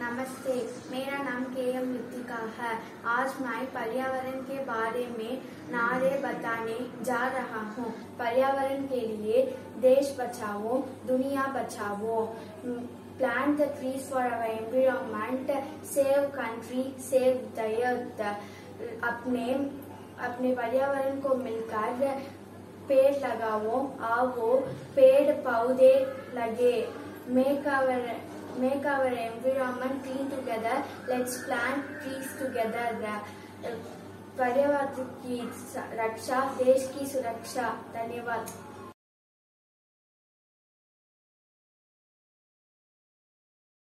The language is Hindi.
नमस्ते, मेरा नाम के एम रितिका है। आज मैं पर्यावरण के बारे में नारे बताने जा रहा हूँ। पर्यावरण के लिए देश बचाओ, दुनिया बचाओ। Plant the trees for our environment, save country, save the अपने अपने पर्यावरण को मिलकर पेड़ लगाओ, आओ, पेड़ पौधे लगे। make our make our environment clean together let's plant trees together पर्यावरण की रक्षा देश की सुरक्षा धन्यवाद